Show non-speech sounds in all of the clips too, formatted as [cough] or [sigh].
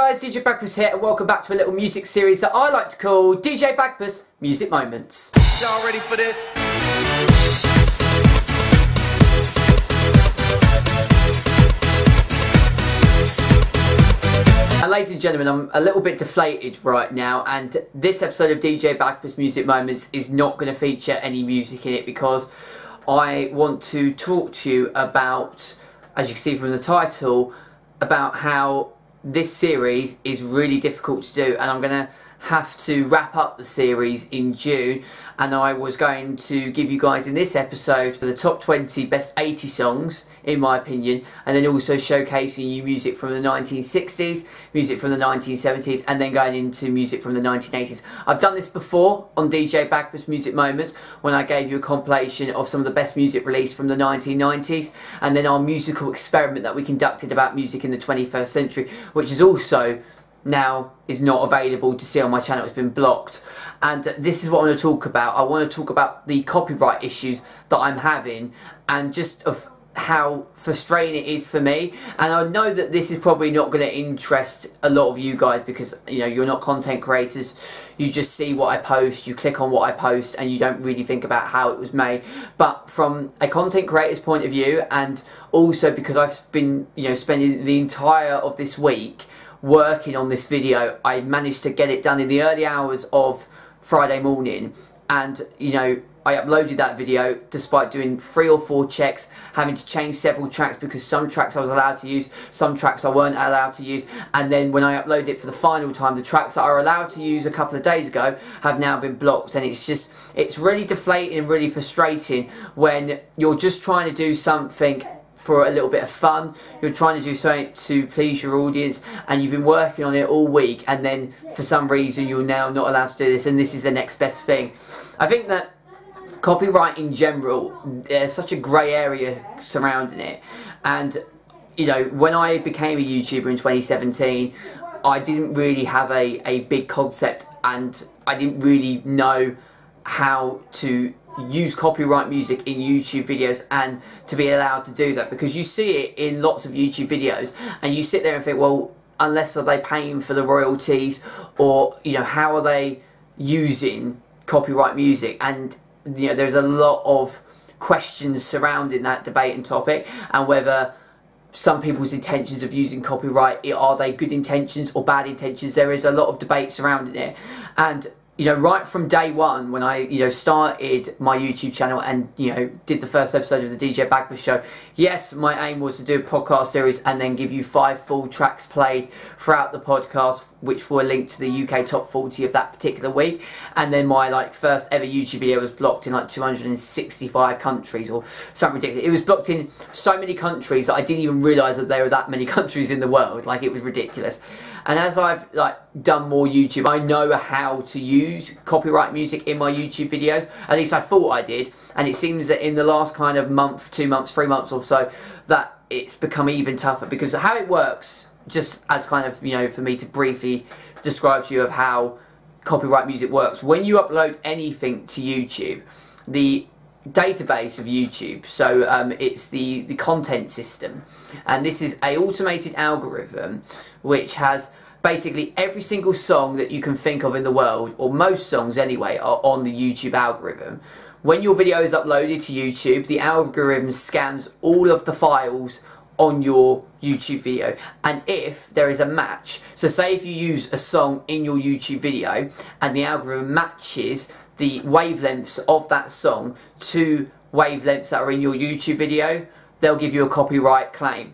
guys, DJ Bagpuss here and welcome back to a little music series that I like to call DJ Bagpuss Music Moments. Y'all ready for this? And ladies and gentlemen, I'm a little bit deflated right now and this episode of DJ Bagpuss Music Moments is not going to feature any music in it because I want to talk to you about, as you can see from the title, about how this series is really difficult to do and I'm going to have to wrap up the series in June and I was going to give you guys in this episode the top 20 best 80 songs in my opinion and then also showcasing you music from the 1960s, music from the 1970s and then going into music from the 1980s. I've done this before on DJ Bagpuss Music Moments when I gave you a compilation of some of the best music released from the 1990s and then our musical experiment that we conducted about music in the 21st century which is also now is not available to see on my channel. It's been blocked. And this is what I want to talk about. I want to talk about the copyright issues that I'm having and just of how frustrating it is for me and I know that this is probably not going to interest a lot of you guys because you know you're not content creators you just see what I post you click on what I post and you don't really think about how it was made but from a content creator's point of view and also because I've been you know spending the entire of this week working on this video. I managed to get it done in the early hours of Friday morning and you know I uploaded that video despite doing three or four checks, having to change several tracks because some tracks I was allowed to use, some tracks I weren't allowed to use, and then when I upload it for the final time, the tracks that I were allowed to use a couple of days ago have now been blocked, and it's just, it's really deflating and really frustrating when you're just trying to do something for a little bit of fun. You're trying to do something to please your audience and you've been working on it all week and then for some reason you're now not allowed to do this and this is the next best thing. I think that copyright in general, there's such a grey area surrounding it and you know, when I became a YouTuber in 2017, I didn't really have a, a big concept and I didn't really know how to use copyright music in YouTube videos and to be allowed to do that because you see it in lots of YouTube videos and you sit there and think well unless are they paying for the royalties or you know how are they using copyright music? And you know there's a lot of questions surrounding that debate and topic and whether some people's intentions of using copyright are they good intentions or bad intentions? There is a lot of debate surrounding it. And you know, right from day one when I, you know, started my YouTube channel and, you know, did the first episode of the DJ Bagpuss show, yes, my aim was to do a podcast series and then give you five full tracks played throughout the podcast, which were linked to the UK top 40 of that particular week. And then my, like, first ever YouTube video was blocked in, like, 265 countries or something ridiculous. It was blocked in so many countries that I didn't even realise that there were that many [laughs] countries in the world. Like, it was ridiculous. And as I've like done more YouTube, I know how to use copyright music in my YouTube videos. At least I thought I did. And it seems that in the last kind of month, two months, three months or so, that it's become even tougher because how it works, just as kind of, you know, for me to briefly describe to you of how copyright music works. When you upload anything to YouTube, the database of YouTube. So um, it's the, the content system. And this is a automated algorithm which has basically every single song that you can think of in the world, or most songs anyway, are on the YouTube algorithm. When your video is uploaded to YouTube, the algorithm scans all of the files on your YouTube video and if there is a match so say if you use a song in your YouTube video and the algorithm matches the wavelengths of that song to wavelengths that are in your YouTube video, they'll give you a copyright claim.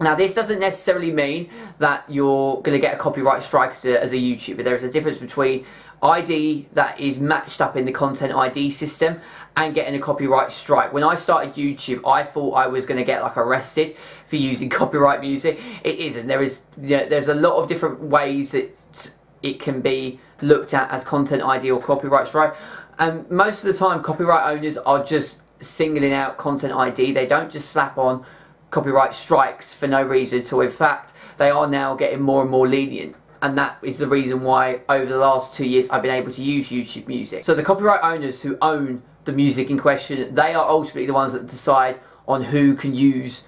Now this doesn't necessarily mean that you're going to get a copyright strike as a, as a YouTuber. There is a difference between ID that is matched up in the content ID system and getting a copyright strike. When I started YouTube, I thought I was going to get like arrested for using [laughs] copyright music. It isn't. There is you know, there's a lot of different ways that it can be looked at as content ID or copyright strike. And um, most of the time, copyright owners are just singling out content ID. They don't just slap on copyright strikes for no reason at all. In fact, they are now getting more and more lenient. And that is the reason why over the last two years I've been able to use YouTube music. So the copyright owners who own the music in question, they are ultimately the ones that decide on who can use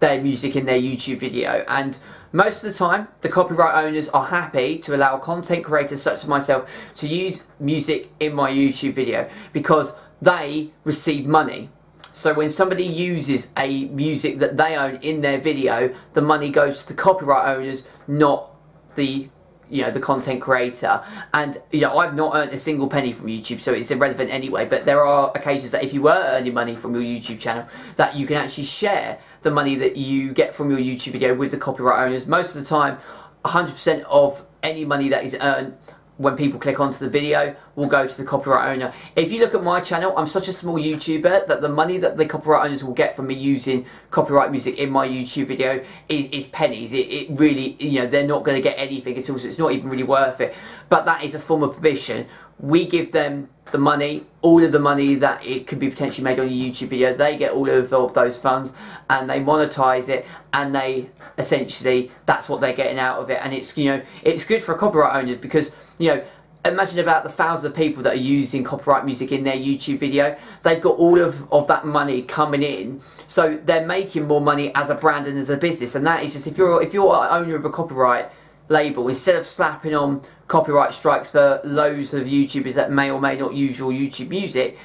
their music in their YouTube video. And Most of the time, the copyright owners are happy to allow content creators such as myself to use music in my YouTube video because they receive money. So when somebody uses a music that they own in their video, the money goes to the copyright owners, not the you know the content creator. And you know I've not earned a single penny from YouTube so it's irrelevant anyway. But there are occasions that if you were earning money from your YouTube channel that you can actually share the money that you get from your YouTube video with the copyright owners. Most of the time 100% of any money that is earned when people click onto the video will go to the copyright owner. If you look at my channel, I'm such a small YouTuber that the money that the copyright owners will get from me using copyright music in my YouTube video is, is pennies. It, it, really, you know, they're not going to get anything at all, so it's not even really worth it. But that is a form of permission. We give them the money, all of the money that it could be potentially made on a YouTube video, they get all of, of those funds and they monetize it and they essentially that's what they're getting out of it and it's you know it's good for a copyright owners because you know imagine about the thousands of people that are using copyright music in their YouTube video. They've got all of, of that money coming in. So they're making more money as a brand and as a business. And that is just if you're if you're owner of a copyright label, instead of slapping on copyright strikes for loads of YouTubers that may or may not use your YouTube music,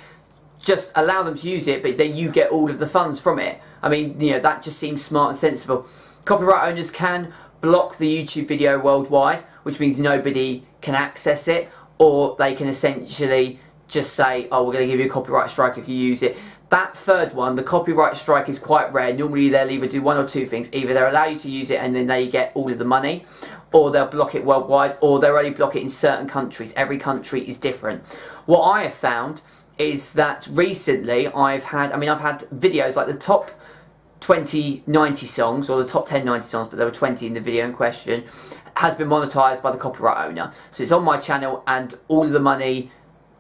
just allow them to use it, but then you get all of the funds from it. I mean, you know, that just seems smart and sensible. Copyright owners can block the YouTube video worldwide, which means nobody can access it, or they can essentially just say, oh, we're going to give you a copyright strike if you use it. That third one, the copyright strike is quite rare. Normally they'll either do one or two things. Either they'll allow you to use it and then they get all of the money, or they'll block it worldwide, or they'll only block it in certain countries. Every country is different. What I have found is that recently I've had, I mean I've had videos like the top 20 90 songs, or the top 10 90 songs, but there were 20 in the video in question, has been monetized by the copyright owner. So it's on my channel and all of the money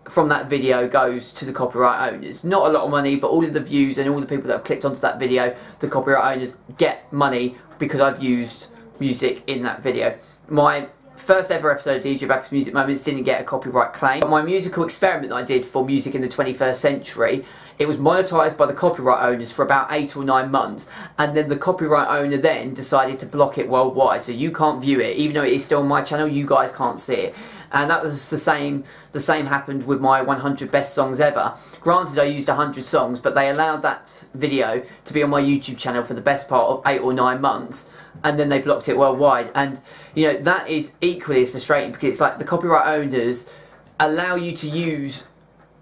from that video goes to the copyright owners. Not a lot of money, but all of the views and all the people that have clicked onto that video, the copyright owners get money because I've used music in that video. My first ever episode of DJ Bagpuss Music Moments didn't get a copyright claim. But my musical experiment that I did for music in the 21st century, it was monetized by the copyright owners for about eight or nine months, and then the copyright owner then decided to block it worldwide, so you can't view it, even though it is still on my channel, you guys can't see it. And that was the same. The same happened with my 100 best songs ever. Granted, I used 100 songs, but they allowed that video to be on my YouTube channel for the best part of eight or nine months and then they blocked it worldwide. And you know that is equally as frustrating because it's like the copyright owners allow you to use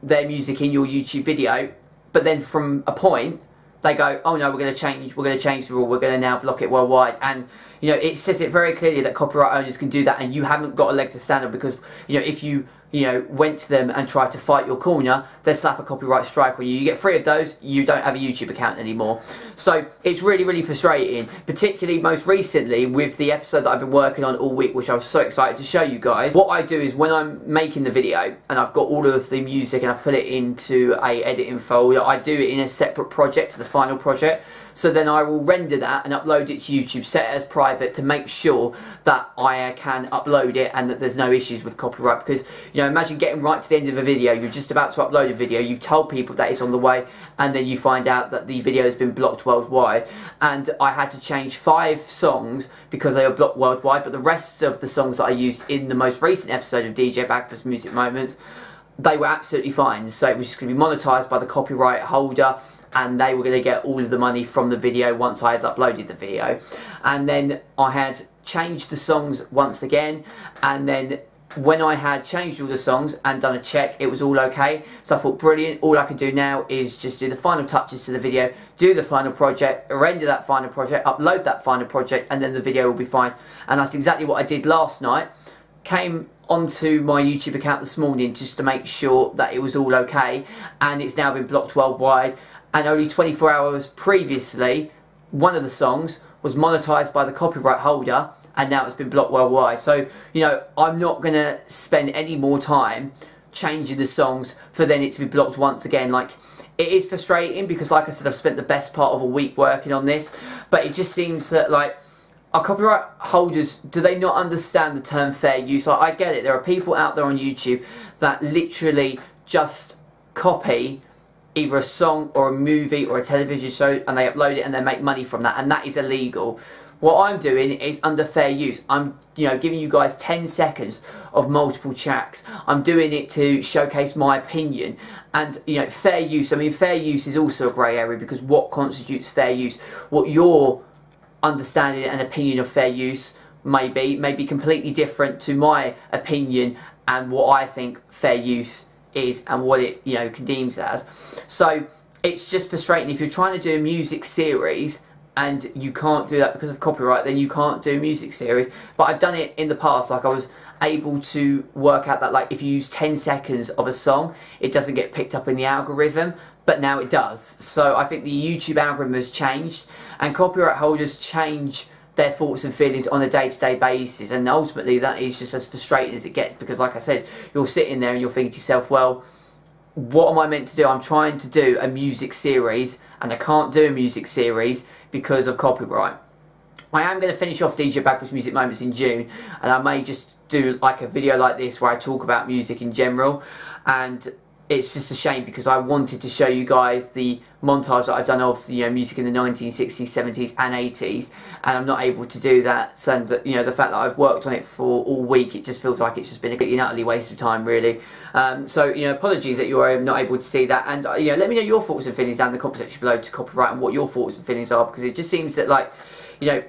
their music in your YouTube video, but then from a point they go, oh no, we're going to change, we're going to change the rule, we're going to now block it worldwide. And you know it says it very clearly that copyright owners can do that, and you haven't got a leg to stand on because you know if you you know, went to them and tried to fight your corner, they'd slap a copyright strike on you. You get three of those, you don't have a YouTube account anymore. So it's really, really frustrating, particularly most recently with the episode that I've been working on all week, which I was so excited to show you guys. What I do is when I'm making the video and I've got all of the music and I've put it into a editing folder, I do it in a separate project to the final project. So then I will render that and upload it to YouTube, set it as private to make sure that I can upload it and that there's no issues with copyright because, you know, imagine getting right to the end of a video, you're just about to upload a video, you've told people that it's on the way and then you find out that the video has been blocked worldwide and I had to change five songs because they were blocked worldwide but the rest of the songs that I used in the most recent episode of DJ Bagpuss Music Moments they were absolutely fine so it was just going to be monetized by the copyright holder and they were going to get all of the money from the video once I had uploaded the video. And then I had changed the songs once again and then when I had changed all the songs and done a check, it was all okay. So I thought, brilliant, all I can do now is just do the final touches to the video, do the final project, render that final project, upload that final project, and then the video will be fine. And that's exactly what I did last night. Came onto my YouTube account this morning just to make sure that it was all okay, and it's now been blocked worldwide and only 24 hours previously one of the songs was monetized by the copyright holder and now it's been blocked worldwide. So you know I'm not gonna spend any more time changing the songs for then it to be blocked once again. Like it is frustrating because like I said I've spent the best part of a week working on this but it just seems that like our copyright holders do they not understand the term fair use? Like I get it. There are people out there on YouTube that literally just copy either a song or a movie or a television show and they upload it and they make money from that and that is illegal. What I'm doing is under fair use. I'm, you know, giving you guys 10 seconds of multiple tracks. I'm doing it to showcase my opinion. And, you know, fair use, I mean, fair use is also a grey area because what constitutes fair use? What your understanding and opinion of fair use may be, may be completely different to my opinion and what I think fair use is and what it, you know, deems as. So, it's just frustrating if you're trying to do a music series and you can't do that because of copyright, then you can't do a music series. But I've done it in the past, like I was able to work out that like if you use 10 seconds of a song, it doesn't get picked up in the algorithm, but now it does. So I think the YouTube algorithm has changed and copyright holders change their thoughts and feelings on a day-to-day -day basis and ultimately that is just as frustrating as it gets because like I said, you're sitting there and you're thinking to yourself, well, what am I meant to do? I'm trying to do a music series and I can't do a music series because of copyright. I am going to finish off DJ Bagpuss Music Moments in June and I may just do like a video like this where I talk about music in general and it's just a shame because I wanted to show you guys the montage that I've done of you know music in the 1960s, 70s and 80s and I'm not able to do that. And you know the fact that I've worked on it for all week it just feels like it's just been a completely utterly waste of time really. Um, so you know apologies that you're not able to see that. And uh, you know let me know your thoughts and feelings down in the comment section below to copyright and what your thoughts and feelings are because it just seems that like you know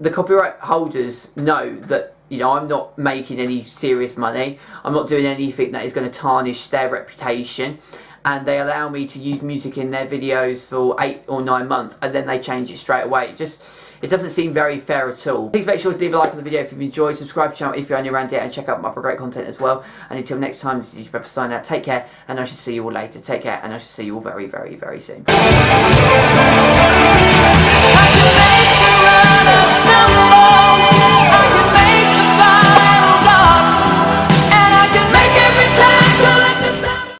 the copyright holders know that you know, I'm not making any serious money. I'm not doing anything that is going to tarnish their reputation. And they allow me to use music in their videos for eight or nine months, and then they change it straight away. It just it doesn't seem very fair at all. Please make sure to leave a like on the video if you've enjoyed, subscribe to the channel if you're only around here, and check out my other great content as well. And until next time, this is DJ Bagpuss sign out. Take care, and I shall see you all later. Take care, and I shall see you all very, very, very soon.